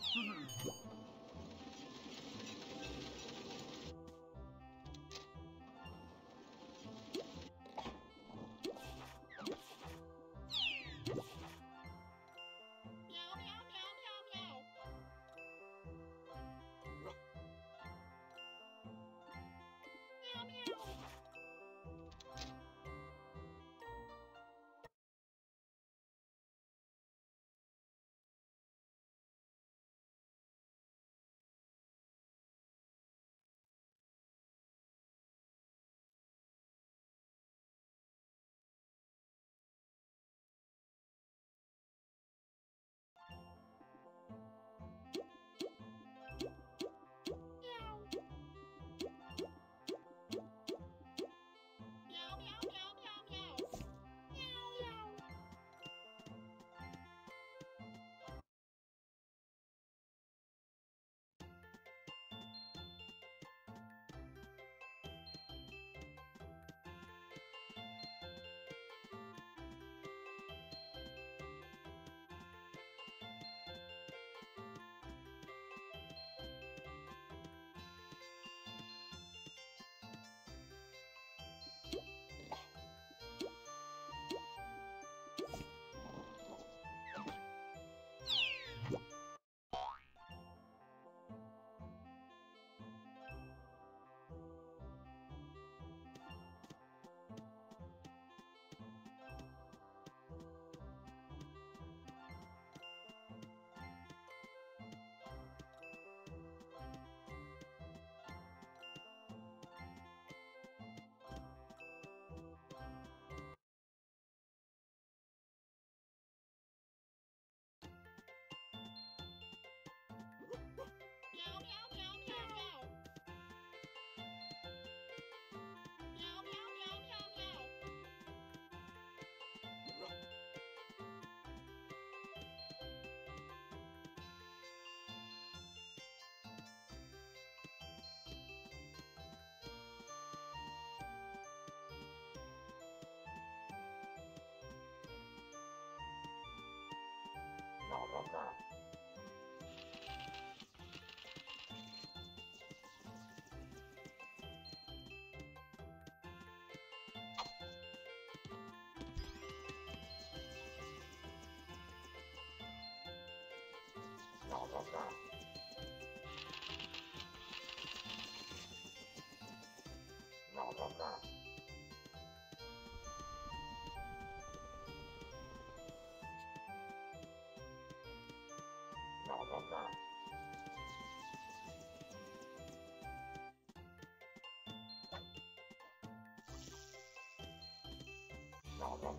嗯。no, no. From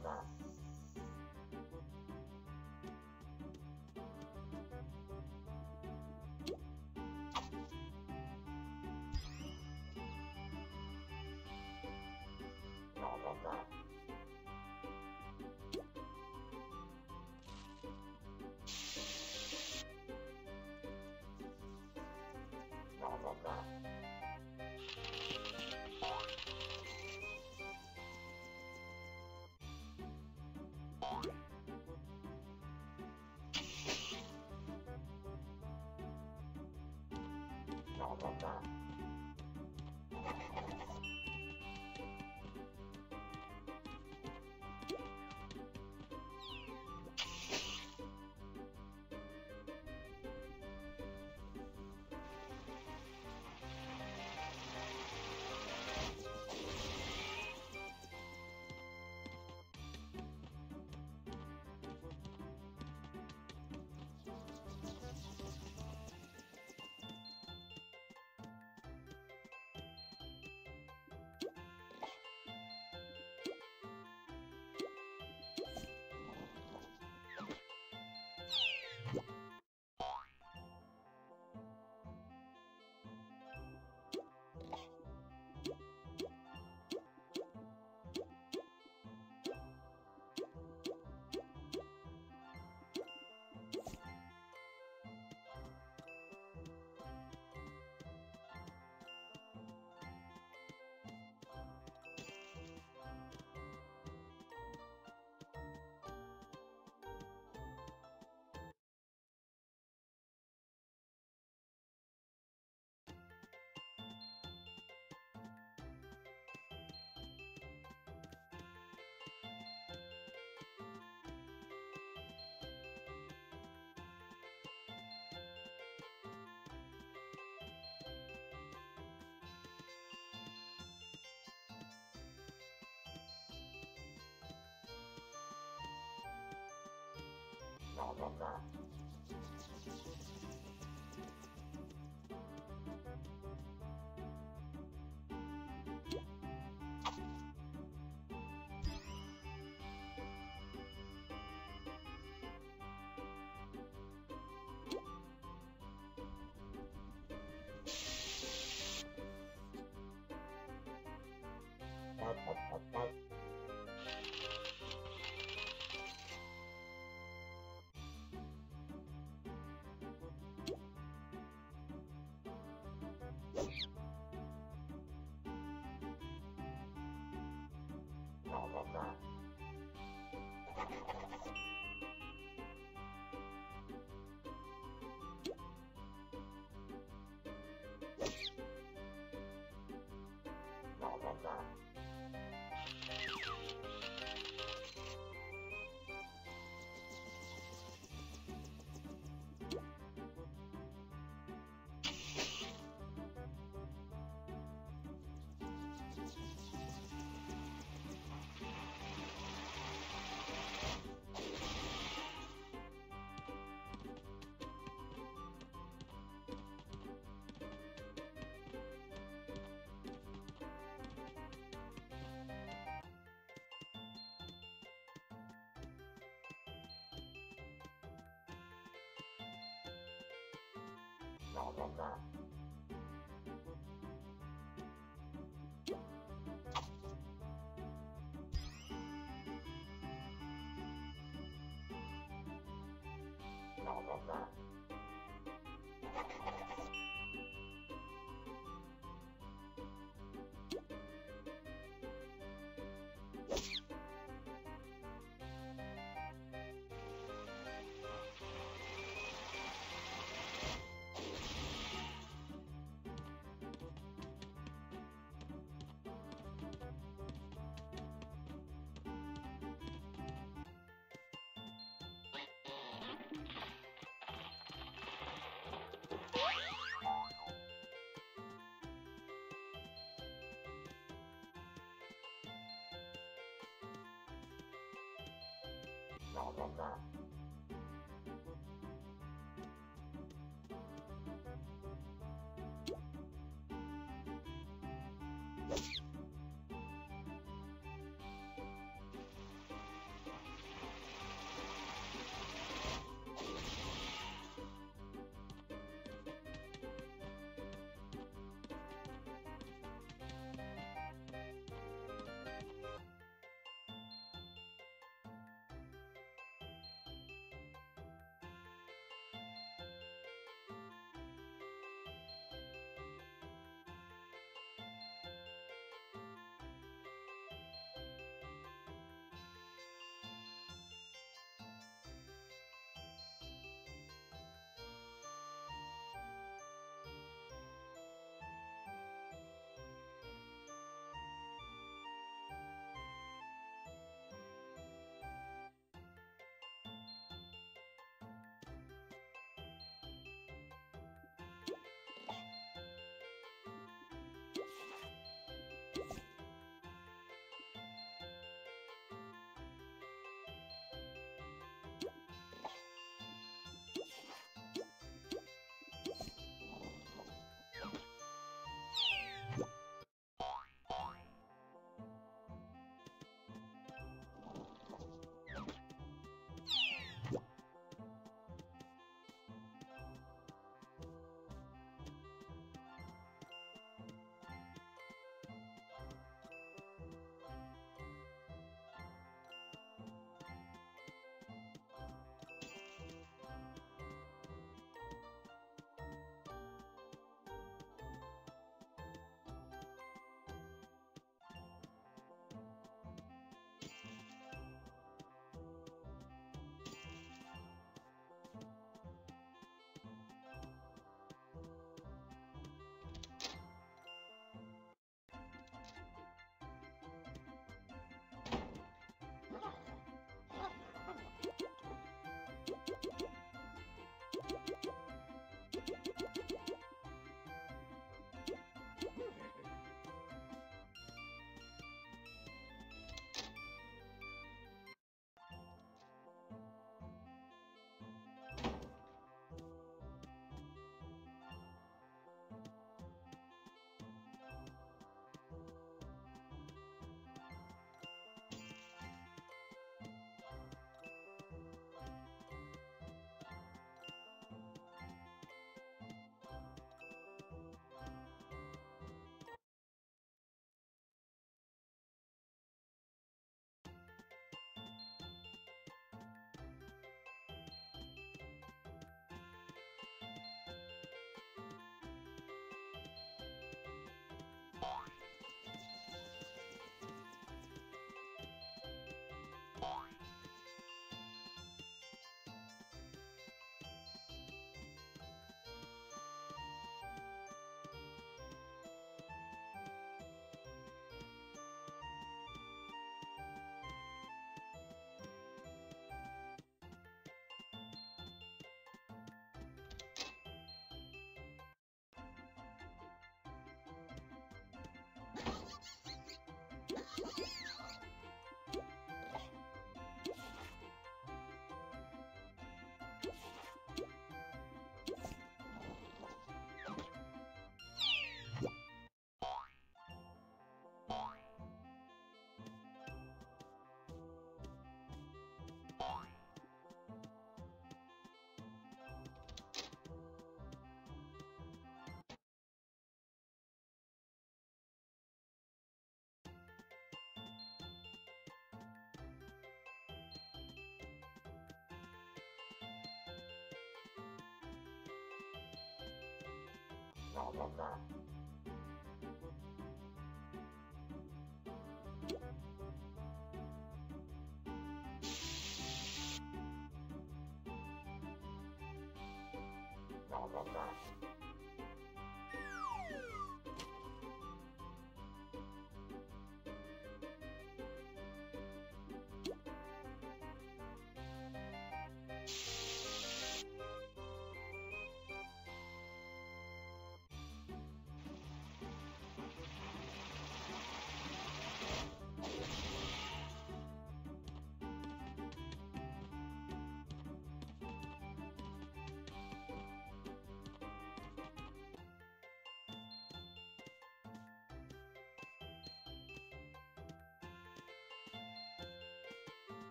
mereka Pat, pat, pat, pat. Blah, blah, blah. 나오잖아. そうそうそう。Oh, my God.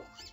Thank you.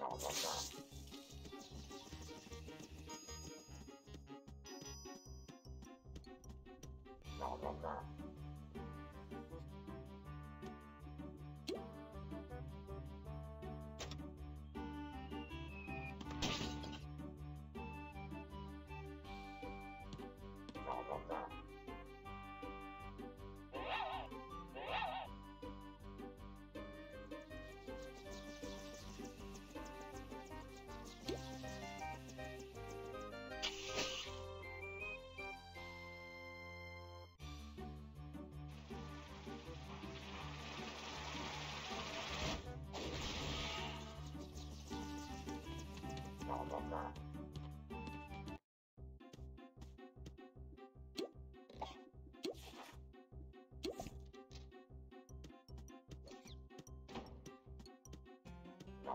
なるほどな。なるほ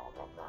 来的呢？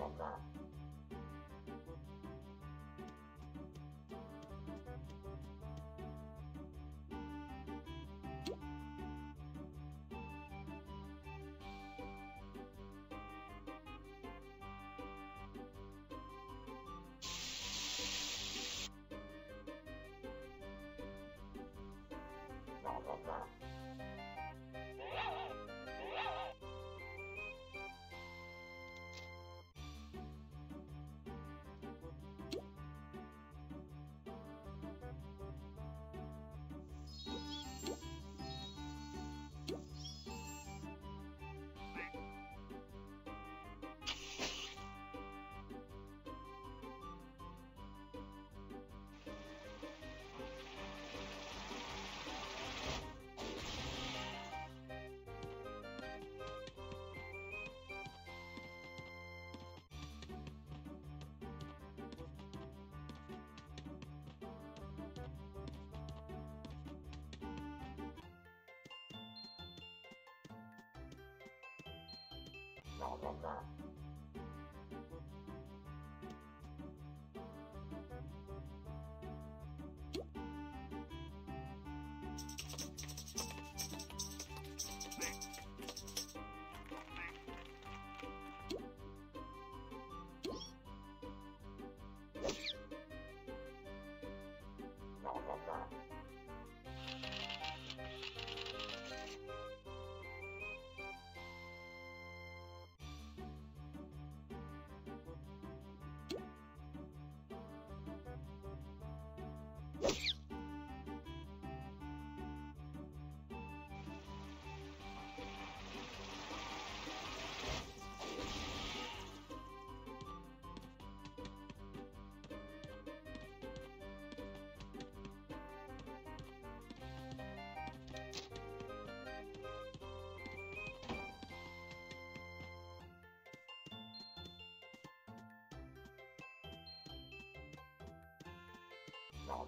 กันค่ะ Blá, blá, blá.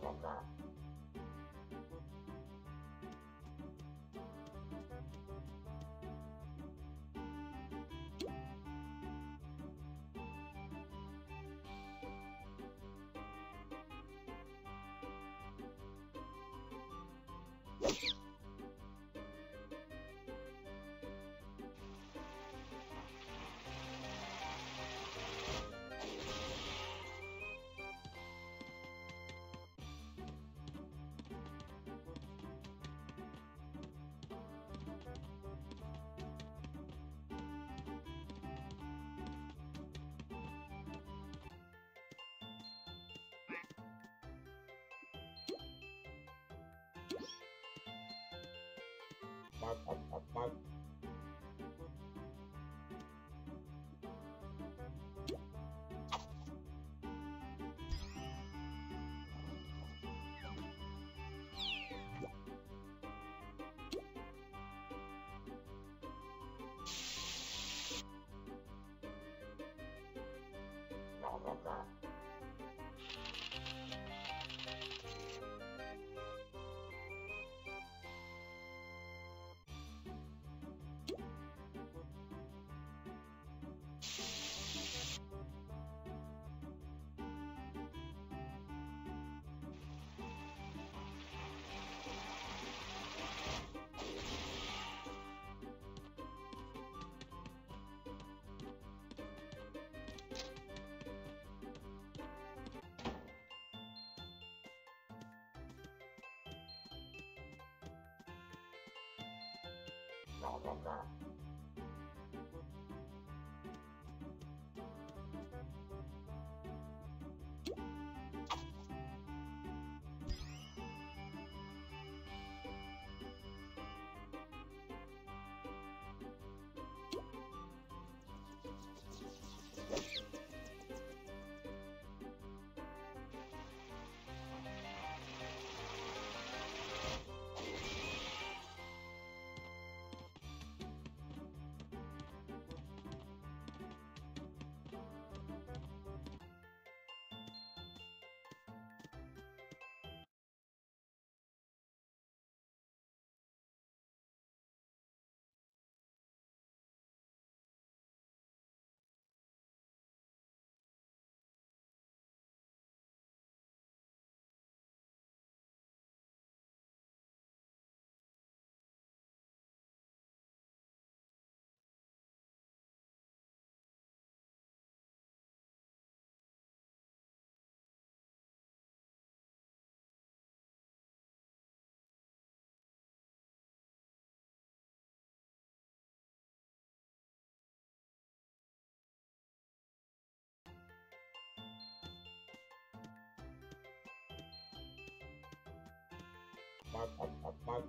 blá, blá, blá. ¡Gracias! 好，慢慢。Bye.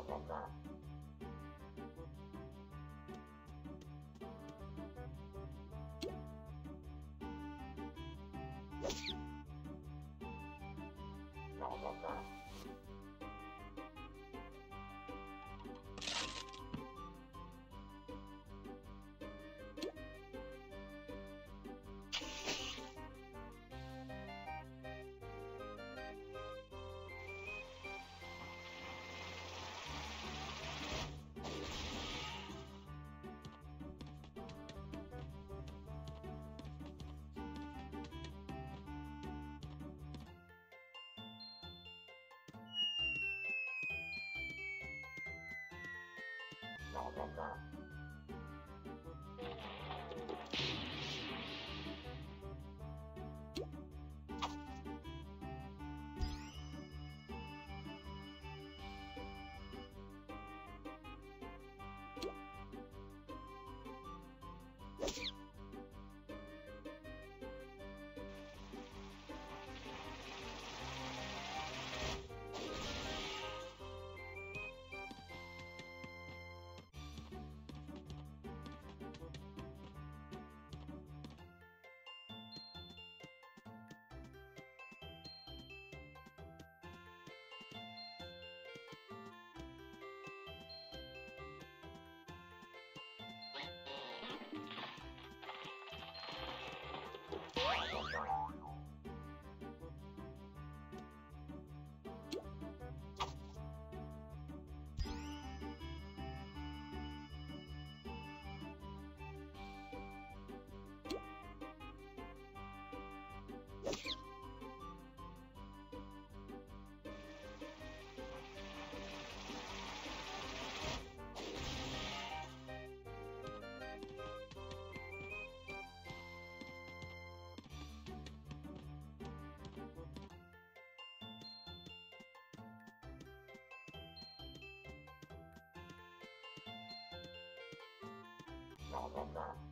好，拜拜。blah, blah, blah. no no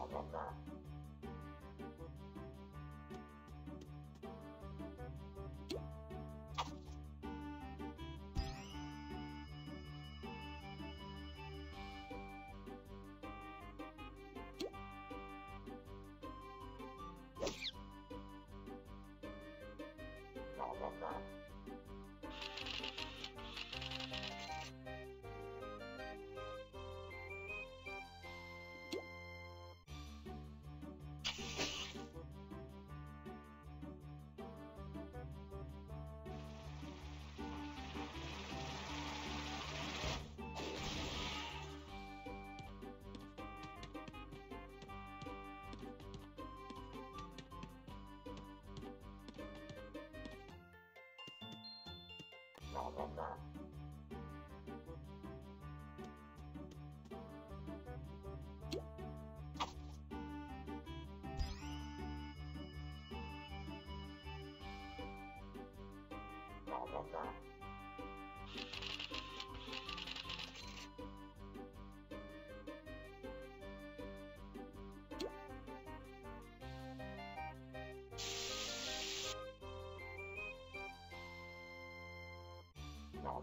나오잖아. blah, blah, blah.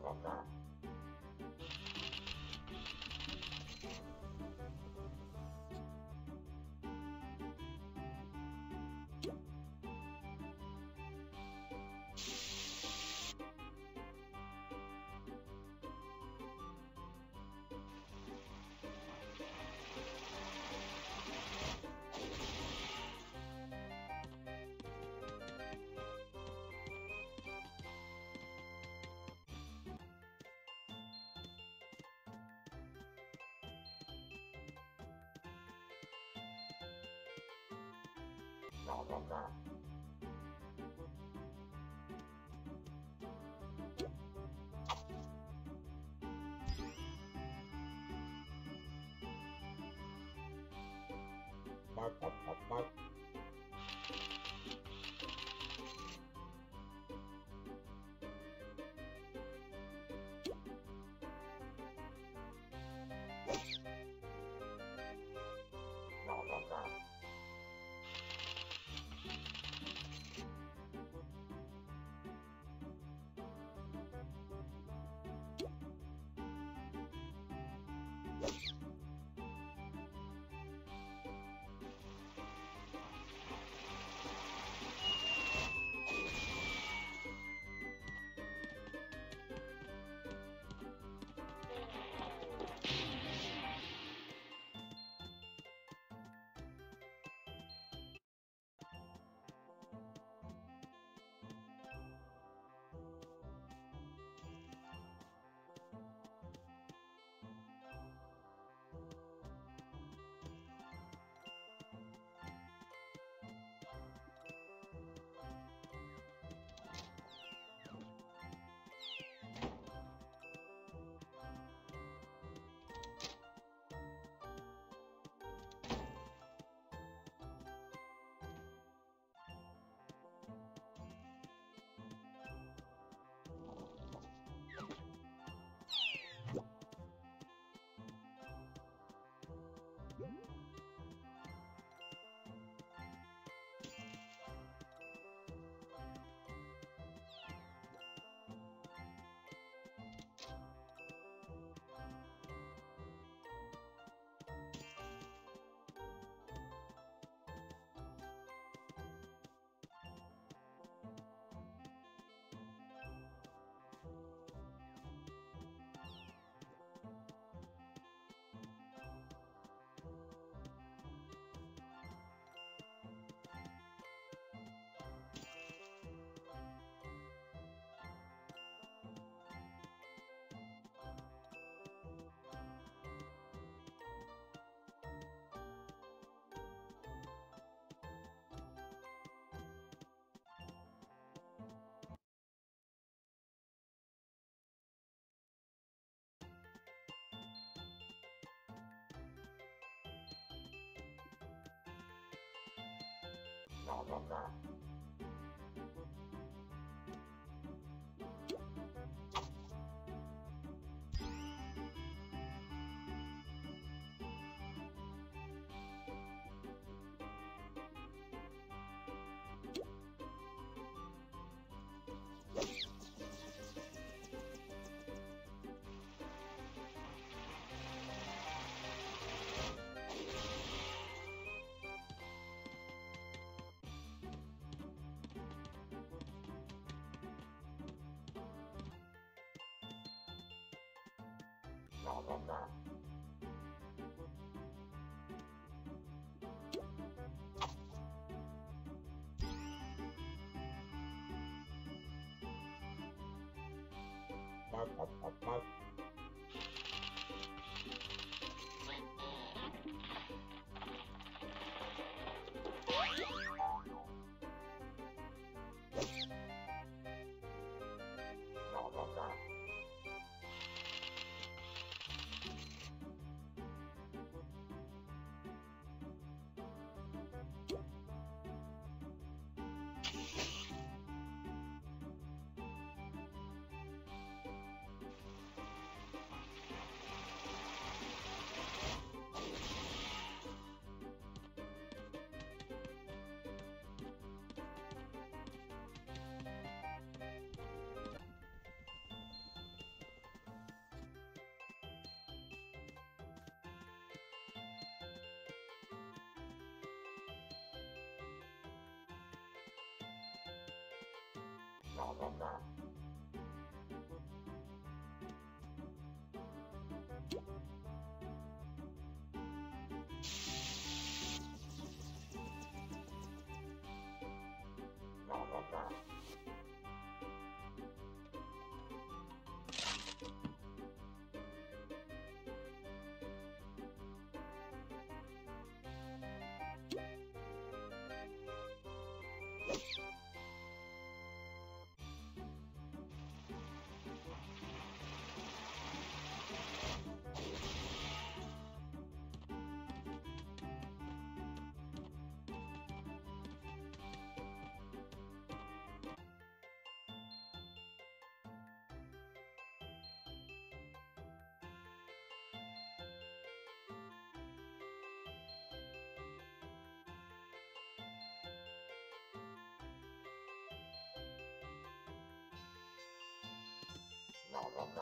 Bye-bye. blah, blah, blah. no no n Bye. Thank you. Bye.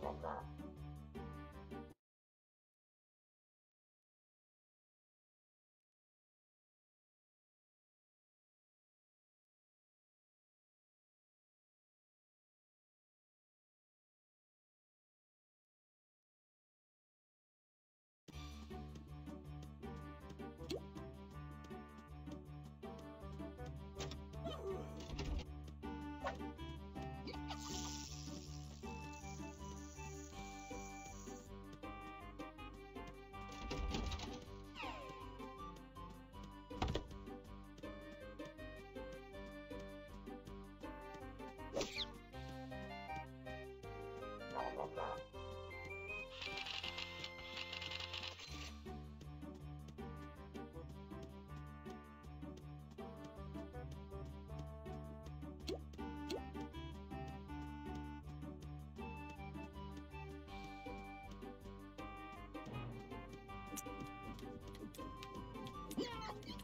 감사 Yeah.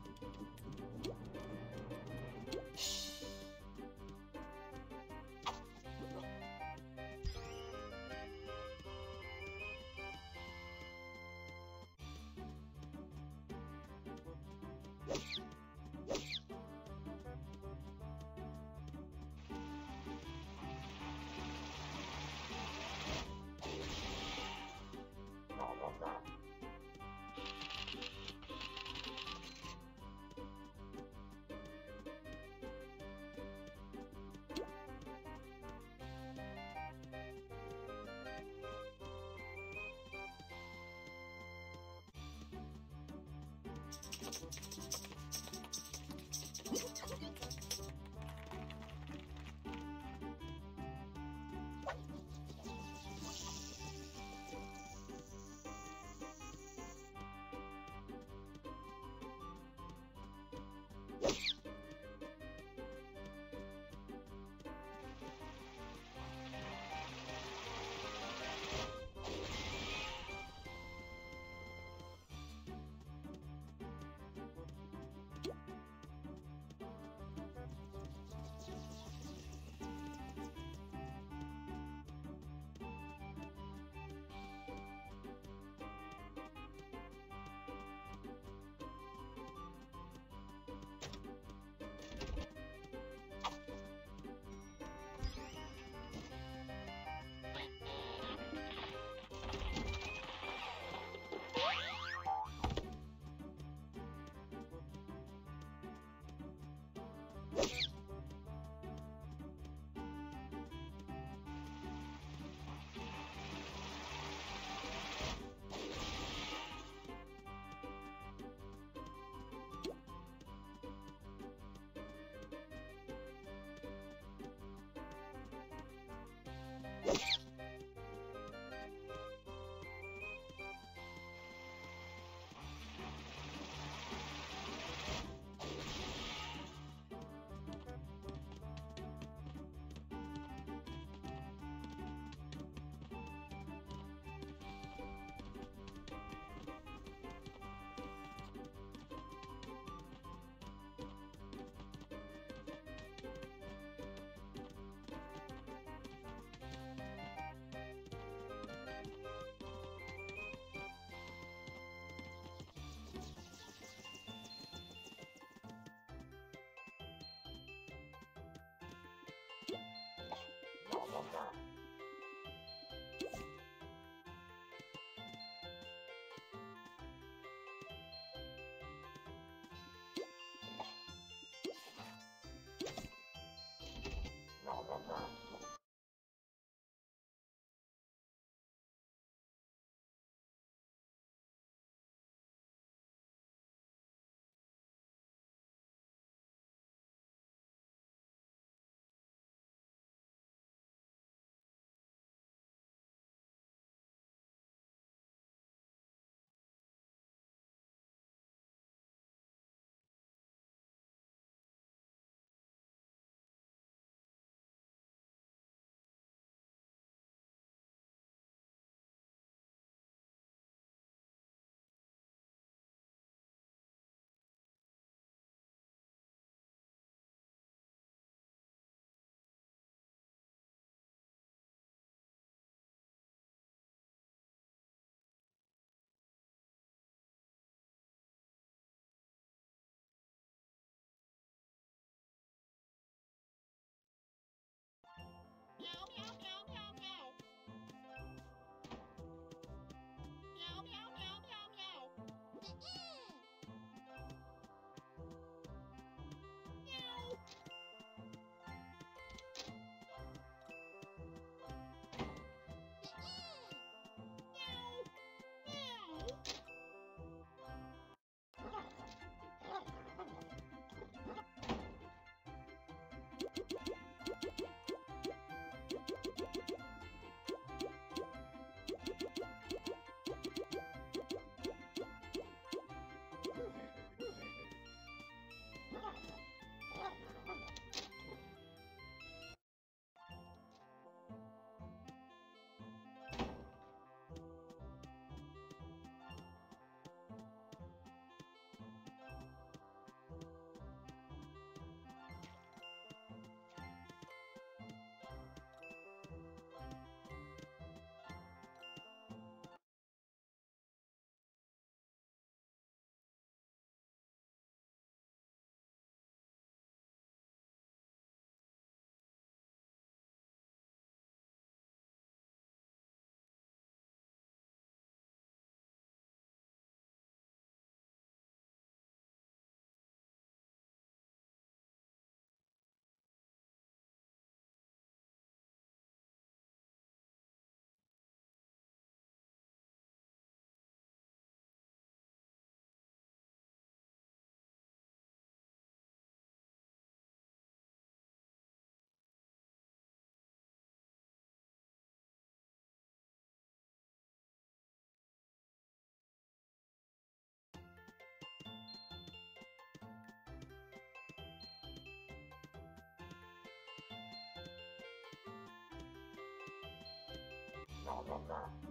no no n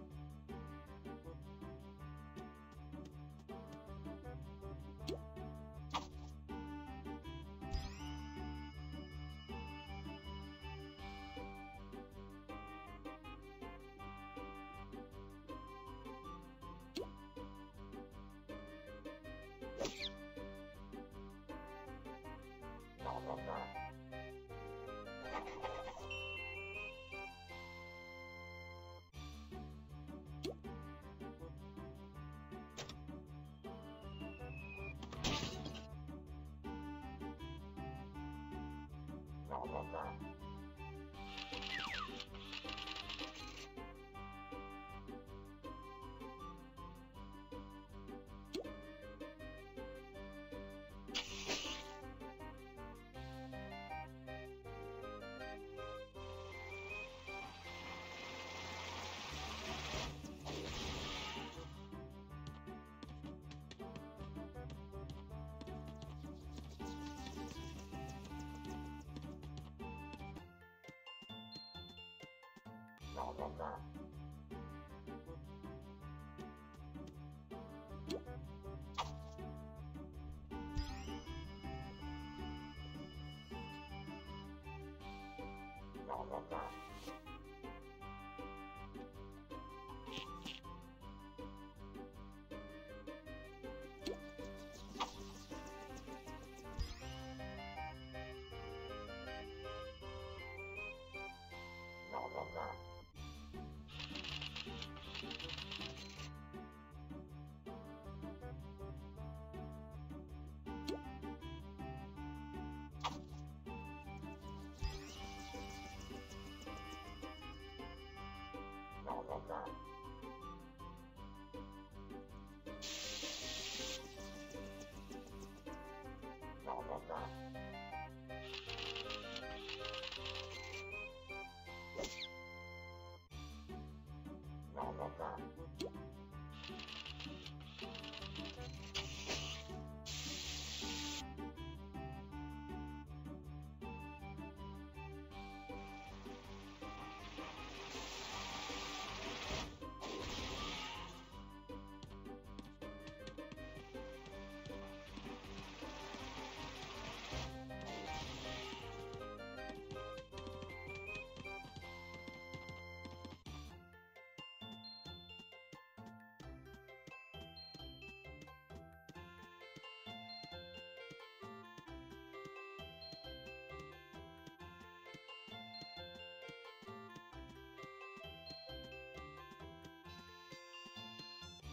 好了吗？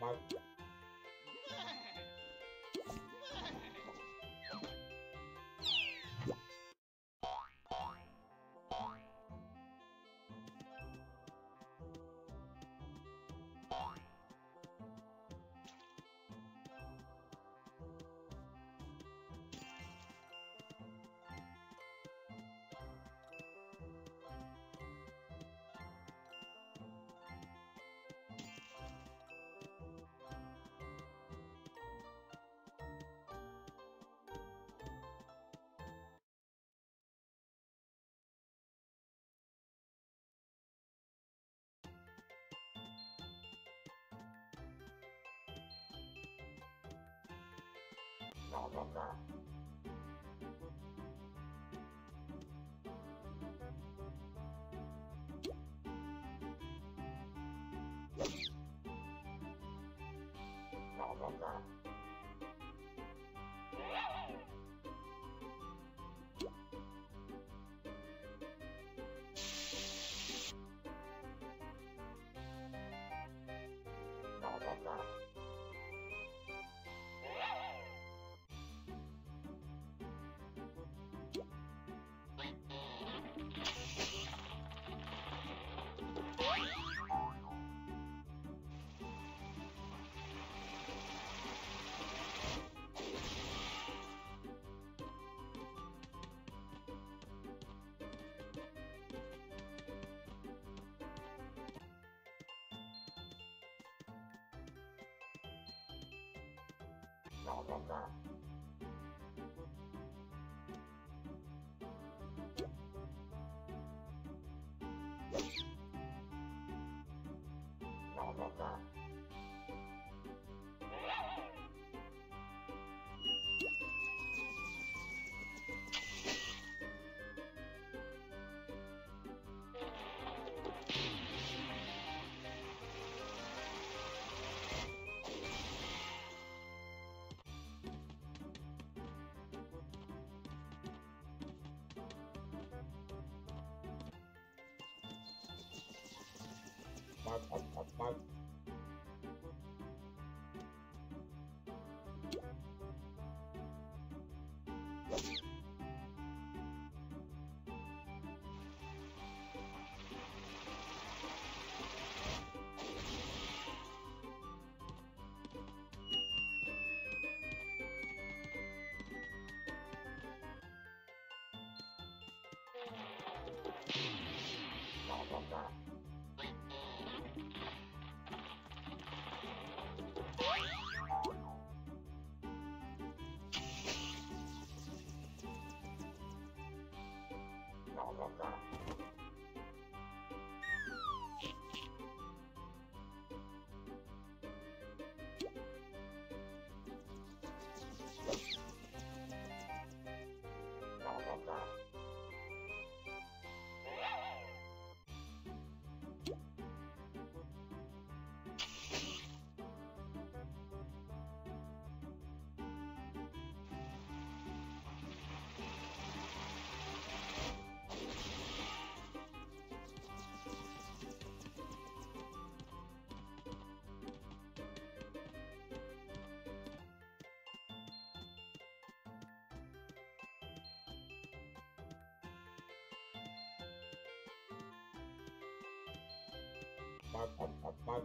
Bye. 怎么改？ 나오잖아. под, под, под, под. pam,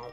Bye.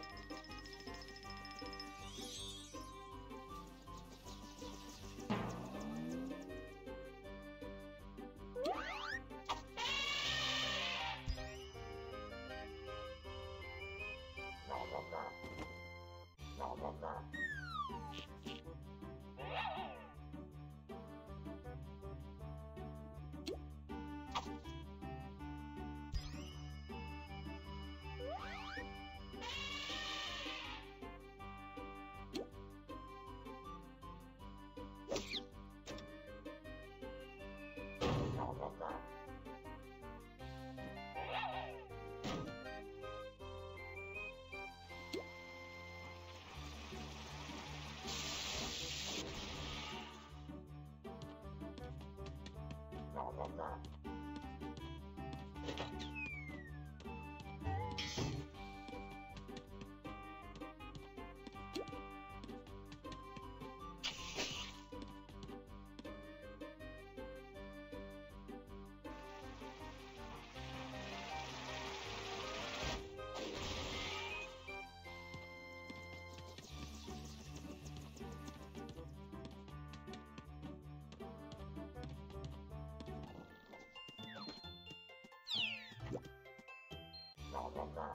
什么？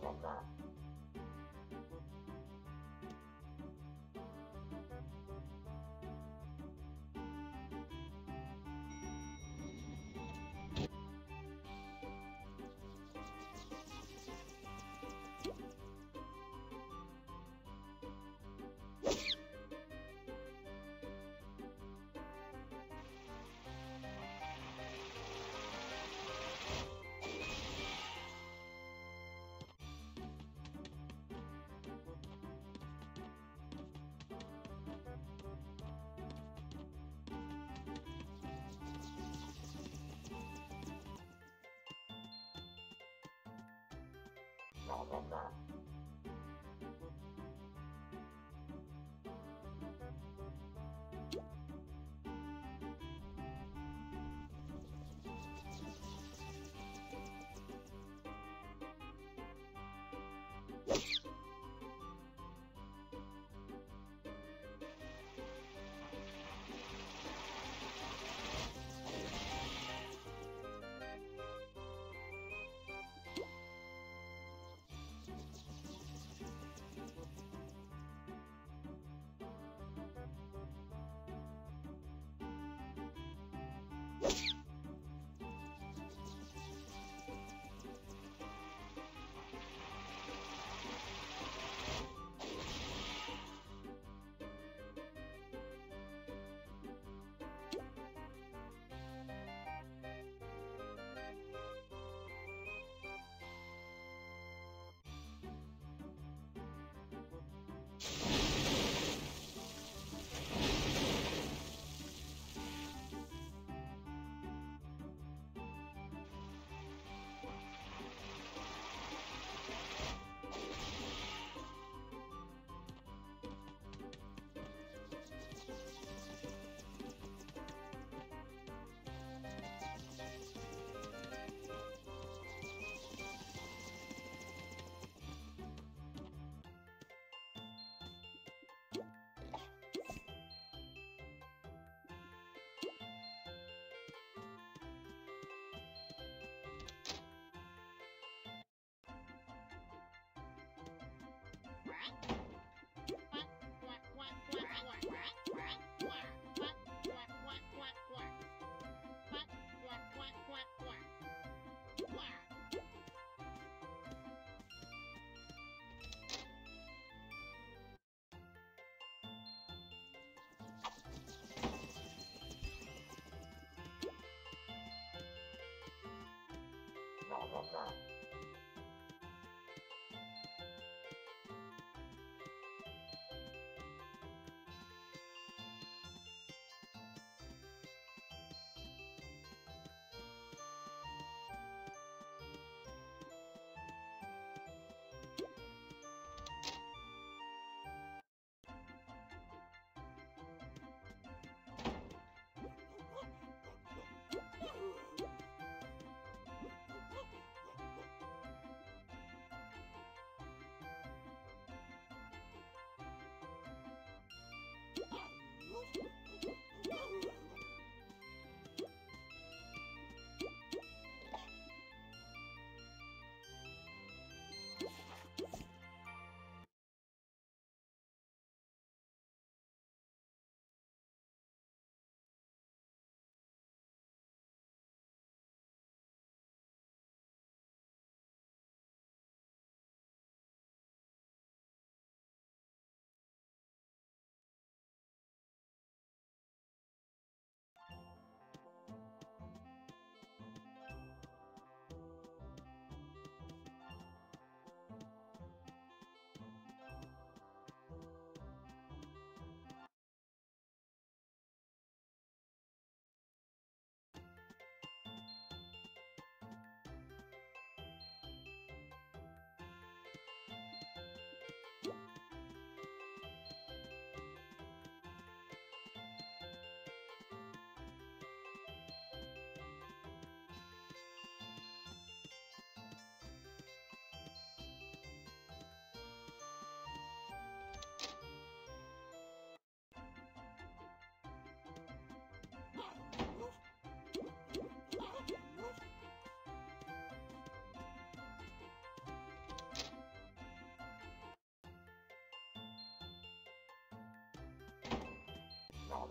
November. blah, blah, blah. Bye.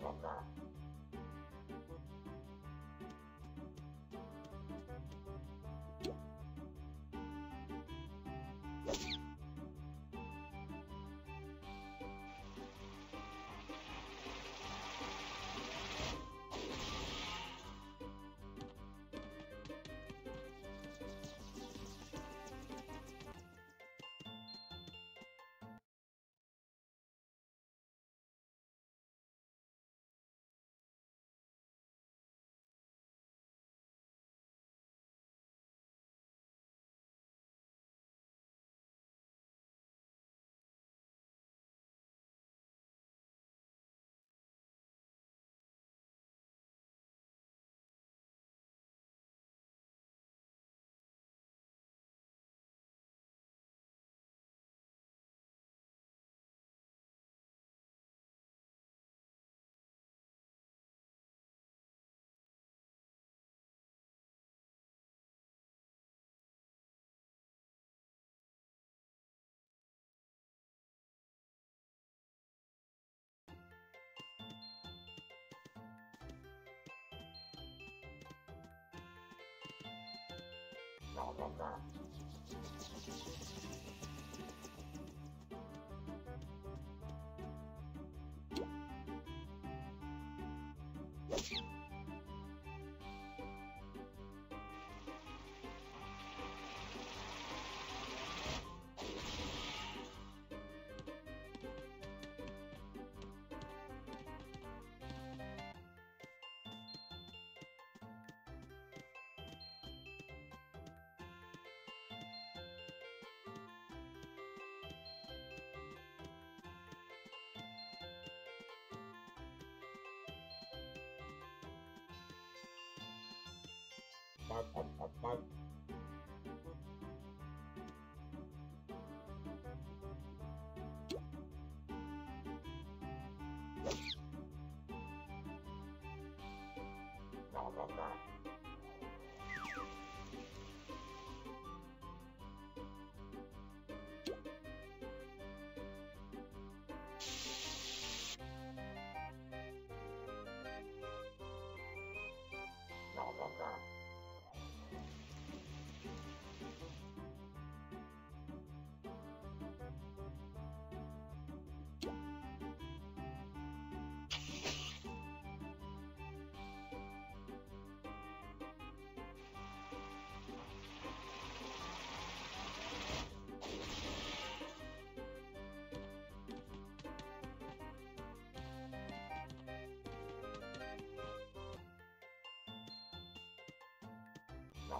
blah, blah, blah. とか pam, pam,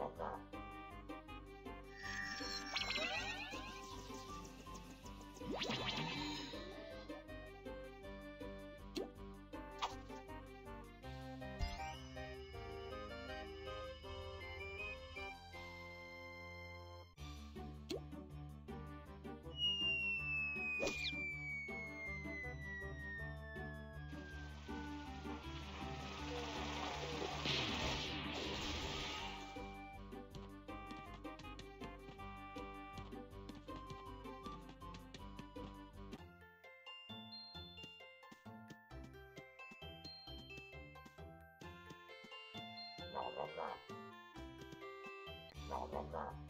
とか。y blah, blah, blah.